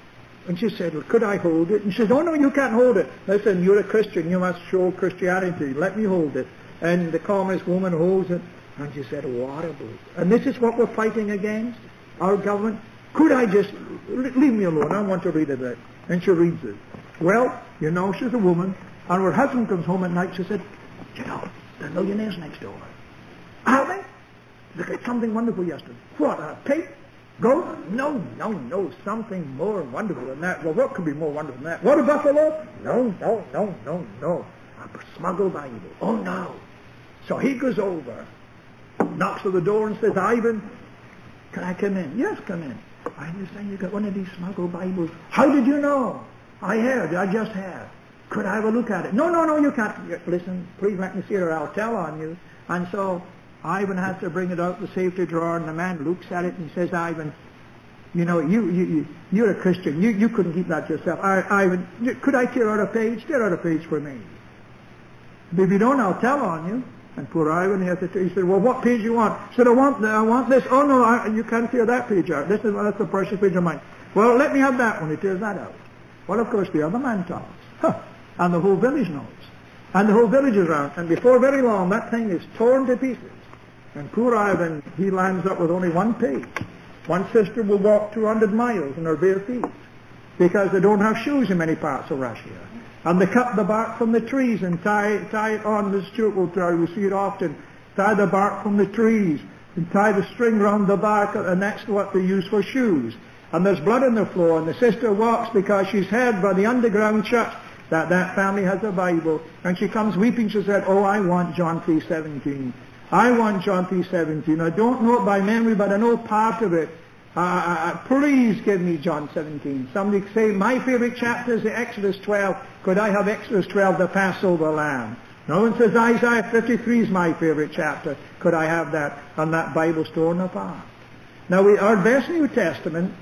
And she said, well, could I hold it? And she said, oh, no, you can't hold it. Listen, you're a Christian. You must show Christianity. Let me hold it. And the communist woman holds it. And she said, what a brute. And this is what we're fighting against, our government. Could I just, leave me alone. I want to read it. And she reads it. Well, you know, she's a woman. And her husband comes home at night. She said, you know, the millionaires next door. Are they? They something wonderful yesterday. What, a pig? Go? No, no, no, something more wonderful than that. Well, what could be more wonderful than that? What, a buffalo? No, no, no, no, no. A smuggled Bible. Oh, no. So he goes over, knocks at the door and says, Ivan, can I come in? Yes, come in. I understand you got one of these smuggled Bibles. How did you know? I heard. I just have. Could I have a look at it? No, no, no, you can't. Listen, please let me see it or I'll tell on you. And so Ivan has to bring it out the safety drawer, and the man looks at it and says, Ivan, you know, you, you, you, are a Christian. You, you couldn't keep that yourself. I, Ivan, could I tear out a page? Tear out a page for me. If you don't, I'll tell on you. And poor Ivan, he, to, he said, well, what page do you want? He said, I want, the, I want this. Oh, no, I, you can't tear that page out. This is, that's the precious page of mine. Well, let me have that one. He tears that out. Well, of course, the other man talks. Huh. And the whole village knows. And the whole village is around. And before very long, that thing is torn to pieces. And poor Ivan, he lands up with only one page. One sister will walk 200 miles in her bare feet because they don't have shoes in many parts of Russia. And they cut the bark from the trees and tie, tie it on. The Stewart will you, we see it often. Tie the bark from the trees and tie the string round the bark and that's what they use for shoes. And there's blood on the floor and the sister walks because she's heard by the underground church that that family has a Bible. And she comes weeping. She said, oh, I want John 3.17. I want John 3.17. I don't know it by memory, but I know part of it. Uh, uh, please give me John 17. Somebody say, my favorite chapter is the Exodus 12. Could I have Exodus 12, the Passover lamb? No one says Isaiah 53 is my favorite chapter. Could I have that on that Bible torn apart? Now, we, our best New Testament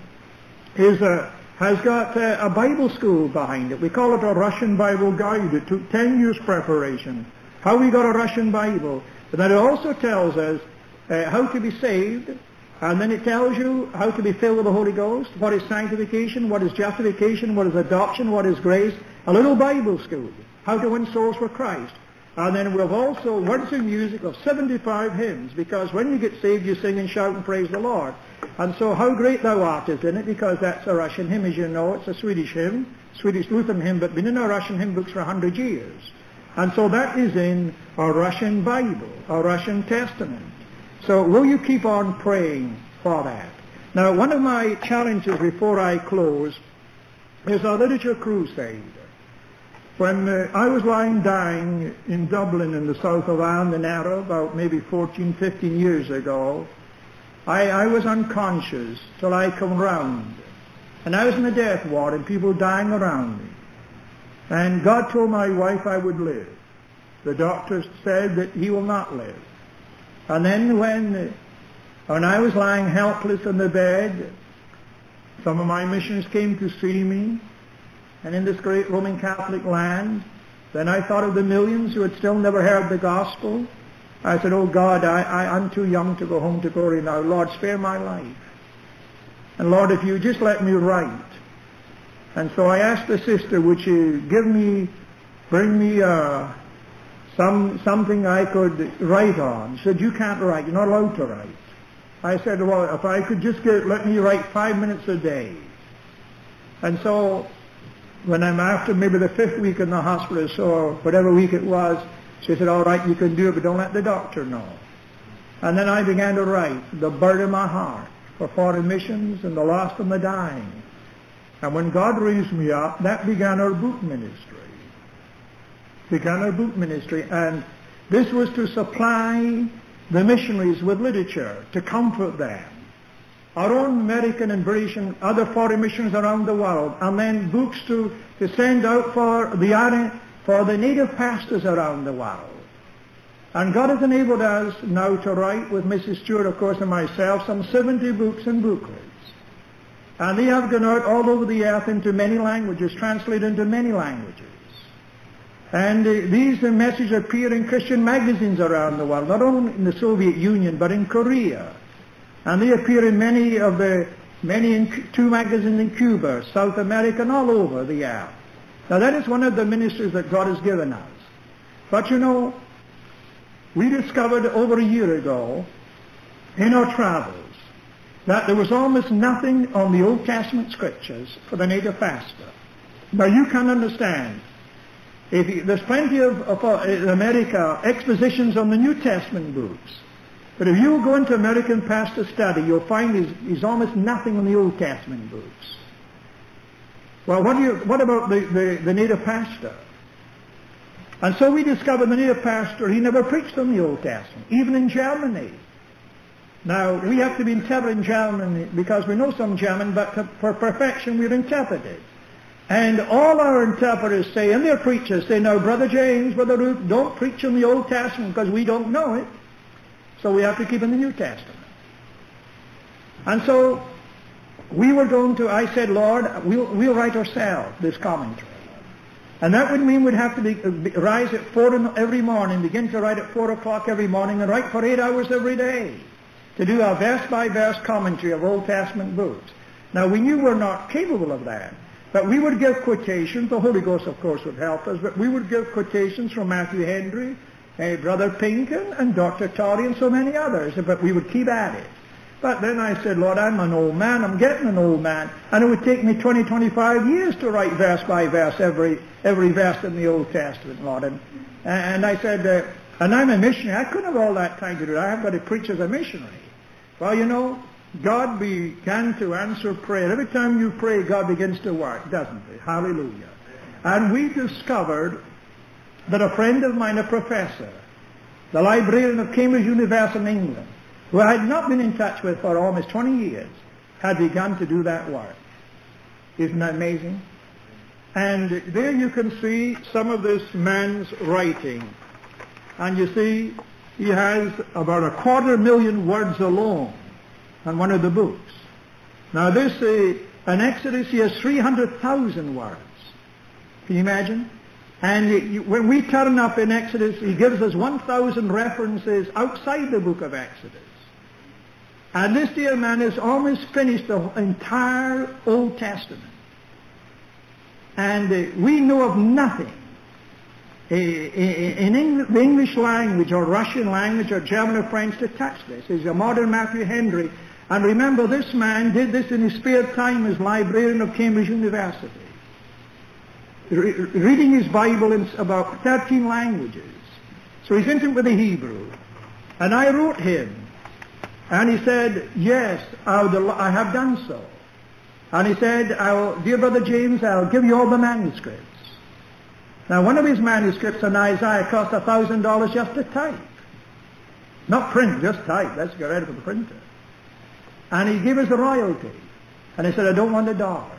is a, has got a, a Bible school behind it. We call it a Russian Bible Guide. It took 10 years preparation. How we got a Russian Bible? But then it also tells us uh, how to be saved, and then it tells you how to be filled with the Holy Ghost, what is sanctification, what is justification, what is adoption, what is grace. A little Bible school. How to win souls for Christ. And then we've also words and music of 75 hymns, because when you get saved, you sing and shout and praise the Lord. And so How Great Thou Art is in it, because that's a Russian hymn, as you know. It's a Swedish hymn, Swedish Lutheran hymn, but been in our Russian hymn books for 100 years. And so that is in our Russian Bible, our Russian Testament. So will you keep on praying for that? Now, one of my challenges before I close is a literature crusade. When uh, I was lying dying in Dublin in the south of Ireland about maybe 14, 15 years ago, I, I was unconscious till I come round. And I was in the death ward and people dying around me. And God told my wife I would live. The doctors said that he will not live. And then when, when I was lying helpless in the bed, some of my missions came to see me and in this great Roman Catholic land. Then I thought of the millions who had still never heard the gospel. I said, Oh God, I, I, I'm too young to go home to glory now. Lord, spare my life. And Lord, if you just let me write. And so I asked the sister, would you give me, bring me uh, some something I could write on? She said, you can't write. You're not allowed to write. I said, well, if I could just get, let me write five minutes a day. And so when I'm after maybe the fifth week in the hospital or whatever week it was, she said, all right, you can do it, but don't let the doctor know. And then I began to write the burden of my heart for foreign missions and the lost and the dying. And when God raised me up, that began our book ministry. Began our book ministry. And this was to supply the missionaries with literature, to comfort them our own American and British and other foreign missions around the world, and then books to, to send out for the, for the native pastors around the world. And God has enabled us now to write with Mrs. Stewart, of course, and myself, some 70 books and booklets. And they have gone out all over the earth into many languages, translated into many languages. And uh, these messages appear in Christian magazines around the world, not only in the Soviet Union, but in Korea, and they appear in many of the many in, two magazines in Cuba, South America, and all over the earth. Now that is one of the ministries that God has given us. But you know, we discovered over a year ago in our travels that there was almost nothing on the Old Testament scriptures for the native pastor. Now you can understand. You, there's plenty of, of uh, in America expositions on the New Testament books. But if you go into American pastor study, you'll find there's, there's almost nothing on the Old Testament books. Well, what, do you, what about the, the, the native pastor? And so we discovered the native pastor, he never preached on the Old Testament, even in Germany. Now, we have to be interpreted in German because we know some German, but to, for perfection we're interpreted. And all our interpreters say, and their preachers say, now, Brother James, Brother Ruth, don't preach in the Old Testament because we don't know it. So we have to keep in the New Testament. And so we were going to, I said, Lord, we'll, we'll write ourselves this commentary. And that would mean we'd have to be, uh, rise at four every morning, begin to write at four o'clock every morning, and write for eight hours every day to do a verse by verse commentary of Old Testament books. Now we knew we're not capable of that, but we would give quotations. The Holy Ghost, of course, would help us, but we would give quotations from Matthew Henry, uh, Brother Pinkin and Dr. Toddy and so many others, but we would keep at it. But then I said, Lord, I'm an old man. I'm getting an old man. And it would take me 20, 25 years to write verse by verse every, every verse in the Old Testament, Lord. And, and I said, uh, and I'm a missionary. I couldn't have all that time to do it. I have got to preach as a missionary. Well, you know, God began to answer prayer. Every time you pray, God begins to work, doesn't he? Hallelujah. And we discovered that a friend of mine, a professor, the librarian of Cambridge University in England, who I had not been in touch with for almost 20 years, had begun to do that work. Isn't that amazing? And there you can see some of this man's writing. And you see, he has about a quarter million words alone on one of the books. Now this, uh, in Exodus, he has 300,000 words. Can you imagine? And when we turn up in Exodus, he gives us 1,000 references outside the book of Exodus. And this dear man has almost finished the entire Old Testament. And uh, we know of nothing in English, the English language or Russian language or German or French to touch this. He's a modern Matthew Henry. And remember, this man did this in his spare time as librarian of Cambridge University. Re- reading his Bible in about 13 languages. So he's intimate with the Hebrew. And I wrote him. And he said, yes, I have done so. And he said, dear Brother James, I'll give you all the manuscripts. Now, one of his manuscripts on Isaiah cost a thousand dollars just to type. Not print, just type. Let's get rid of the printer. And he gave us the royalty. And he said, I don't want a dollar.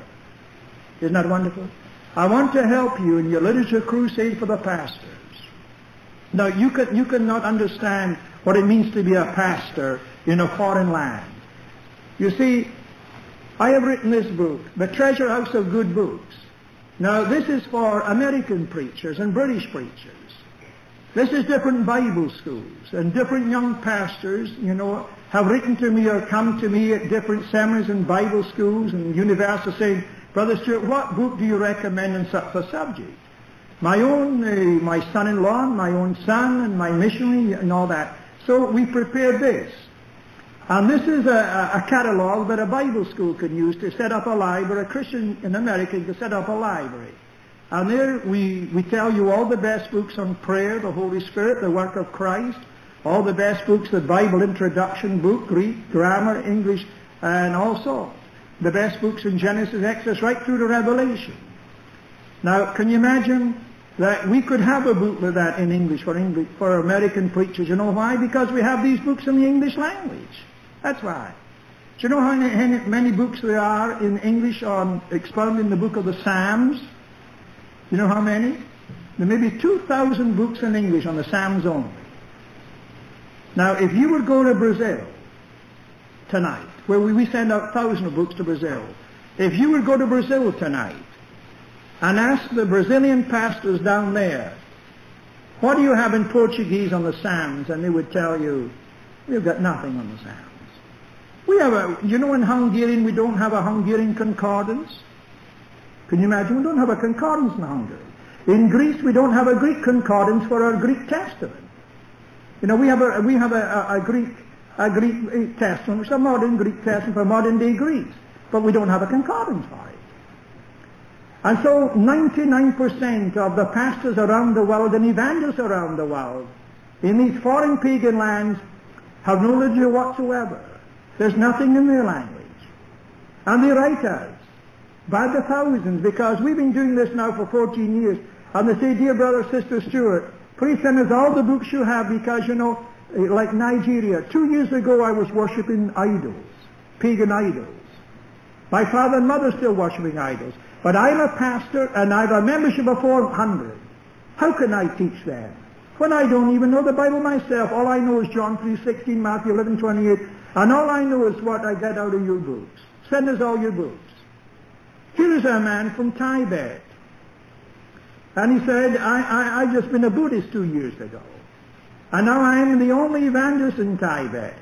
Isn't that wonderful? I want to help you in your literature crusade for the pastors. Now, you, can, you cannot understand what it means to be a pastor in a foreign land. You see, I have written this book, The Treasure House of Good Books. Now, this is for American preachers and British preachers. This is different Bible schools and different young pastors, you know, have written to me or come to me at different seminaries and Bible schools and universities saying, Brother Stewart, what book do you recommend on such a subject? My own, uh, my son-in-law, my own son, and my missionary, and all that. So we prepared this. And this is a, a catalog that a Bible school can use to set up a library, a Christian in America can set up a library. And there we, we tell you all the best books on prayer, the Holy Spirit, the work of Christ, all the best books, the Bible introduction book, Greek, grammar, English, and also the best books in Genesis, Exodus, right through to Revelation. Now, can you imagine that we could have a book like that in English for English for American preachers? You know why? Because we have these books in the English language. That's why. Do you know how many, many books there are in English on expounding the book of the Psalms? Do You know how many? There may be 2,000 books in English on the Psalms only. Now, if you would go to Brazil tonight, where we send out thousands of books to Brazil, if you would go to Brazil tonight and ask the Brazilian pastors down there, what do you have in Portuguese on the Psalms? And they would tell you, we've got nothing on the Psalms. We have a, you know in Hungarian we don't have a Hungarian concordance? Can you imagine? We don't have a concordance in Hungary. In Greece we don't have a Greek concordance for our Greek Testament. You know, we have a, we have a, a, a Greek, a Greek Testament, which is a modern Greek Testament for modern day Greece. But we don't have a concordance for it. And so 99% of the pastors around the world and evangelists around the world in these foreign pagan lands have no literature whatsoever. There's nothing in their language. And they write us by the thousands because we've been doing this now for 14 years. And they say, dear brother, sister Stewart, please send us all the books you have because, you know, like Nigeria, two years ago I was worshipping idols, pagan idols. My father and mother still worshipping idols. But I'm a pastor and I've a membership of 400. How can I teach them? When I don't even know the Bible myself. All I know is John 3.16, Matthew 11.28, and all I know is what I get out of your books. Send us all your books. Here is a man from Tibet. And he said, I, I, I just been a Buddhist two years ago. And now I am the only evangelist in Tibet.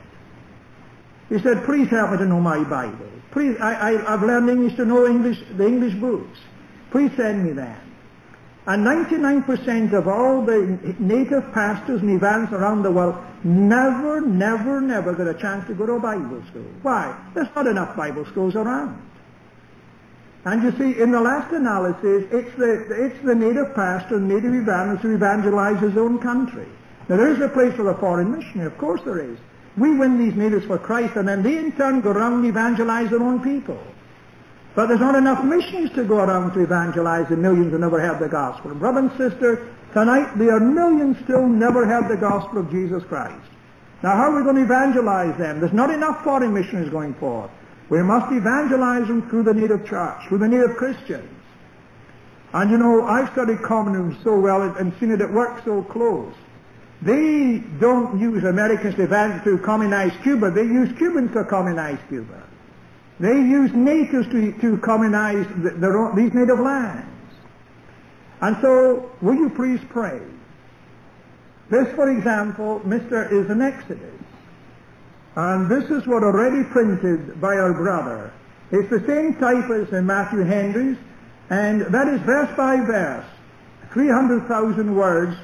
He said, please help me to know my Bible. Please, I, I, I've learned English to know English, the English books. Please send me that. And 99% of all the native pastors and evangelists around the world never, never, never get a chance to go to a Bible school. Why? There's not enough Bible schools around. And you see, in the last analysis, it's the, it's the native pastor and native evangelist who evangelize his own country. Now, there is a place for the foreign missionary. Of course there is. We win these natives for Christ, and then they in turn go around and evangelize their own people. But there's not enough missionaries to go around to evangelize the millions who never heard the gospel. Brother and sister, tonight there are millions still never heard the gospel of Jesus Christ. Now how are we going to evangelize them? There's not enough foreign missionaries going forth. We must evangelize them through the native church, through the native Christians. And you know, I've studied communism so well and seen it at work so close. They don't use Americans to evangelize to communize Cuba. They use Cubans to communize Cuba. They use natives to, to colonize the, the, these native lands. And so, will you please pray? This, for example, Mr. is an Exodus. And this is what already printed by our brother. It's the same type as in Matthew Henry's, and that is verse by verse. 300,000 words,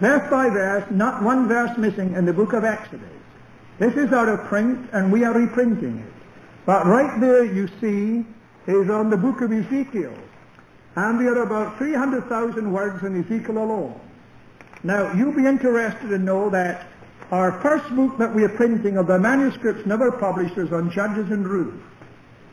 verse by verse, not one verse missing in the book of Exodus. This is out of print, and we are reprinting it. But right there you see is on the book of Ezekiel. And there are about 300,000 words in Ezekiel alone. Now, you'll be interested to know that our first book that we are printing of the manuscripts never published is on Judges and Ruth.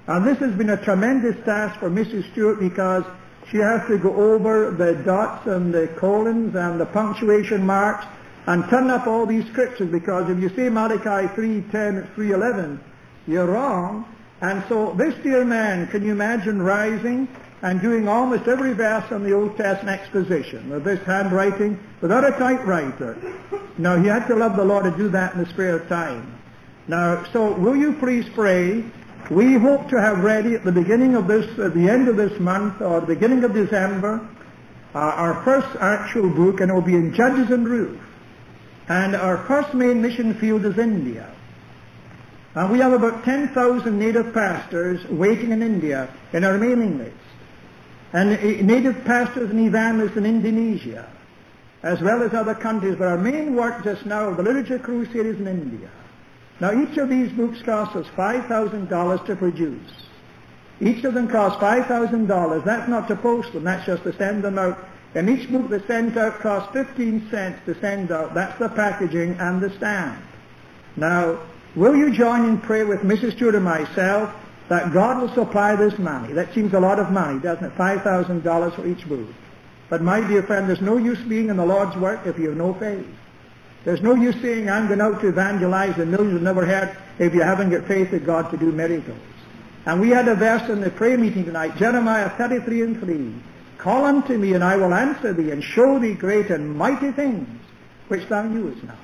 And this has been a tremendous task for Mrs. Stewart because she has to go over the dots and the colons and the punctuation marks and turn up all these scriptures because if you say Malachi 3.10, 3.11, you're wrong. And so this dear man, can you imagine rising and doing almost every verse on the Old Testament exposition with this handwriting without a typewriter? Now, he had to love the Lord to do that in the spare time. Now, so will you please pray? We hope to have ready at the beginning of this, at the end of this month or the beginning of December, uh, our first actual book, and it will be in Judges and Ruth. And our first main mission field is India. And we have about 10,000 native pastors waiting in India in our mailing list. And native pastors and evangelists in Indonesia, as well as other countries. But our main work just now of the Literature Crusade is in India. Now each of these books costs us $5,000 to produce. Each of them costs $5,000. That's not to post them, that's just to send them out. And each book that sends out costs 15 cents to send out. That's the packaging and the stamp. Now, will you join in prayer with Mrs. Stewart and myself that God will supply this money? That seems a lot of money, doesn't it? $5,000 for each book. But my dear friend, there's no use being in the Lord's work if you have no faith. There's no use saying, I'm going out to evangelize the millions have never heard if you haven't got faith in God to do miracles. And we had a verse in the prayer meeting tonight, Jeremiah 33 and 3. Call unto me, and I will answer thee, and show thee great and mighty things which thou knewest not.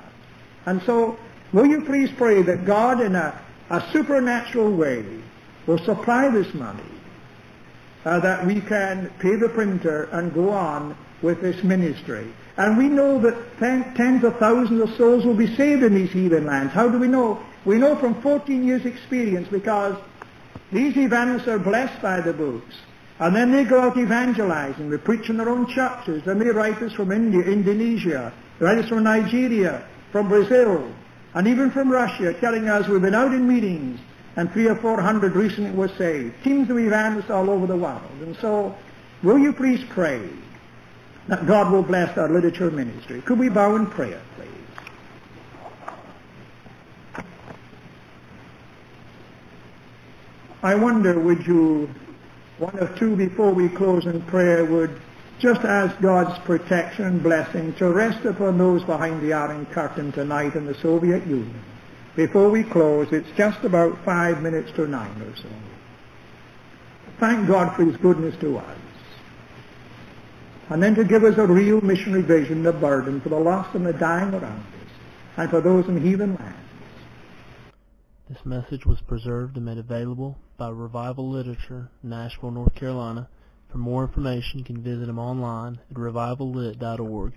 And so, will you please pray that God, in a, a supernatural way, will supply this money, uh, that we can pay the printer and go on with this ministry. And we know that ten, tens of thousands of souls will be saved in these heathen lands. How do we know? We know from 14 years' experience because these evangelists are blessed by the books. And then they go out evangelizing. They preach in their own churches. They write us from India, Indonesia. They write us from Nigeria, from Brazil, and even from Russia, telling us we've been out in meetings and three or four hundred recently were saved. Teams of evangelists all over the world. And so, will you please pray that God will bless our literature ministry? Could we bow in prayer, please? I wonder, would you one or two before we close in prayer would just ask God's protection and blessing to rest upon those behind the Iron Curtain tonight in the Soviet Union. Before we close, it's just about five minutes to nine or so. Thank God for His goodness to us. And then to give us a real missionary vision, the burden for the lost and the dying around us, and for those in heathen lands. This message was preserved and made available by Revival Literature, Asheville, North Carolina. For more information, you can visit them online at revivallit.org.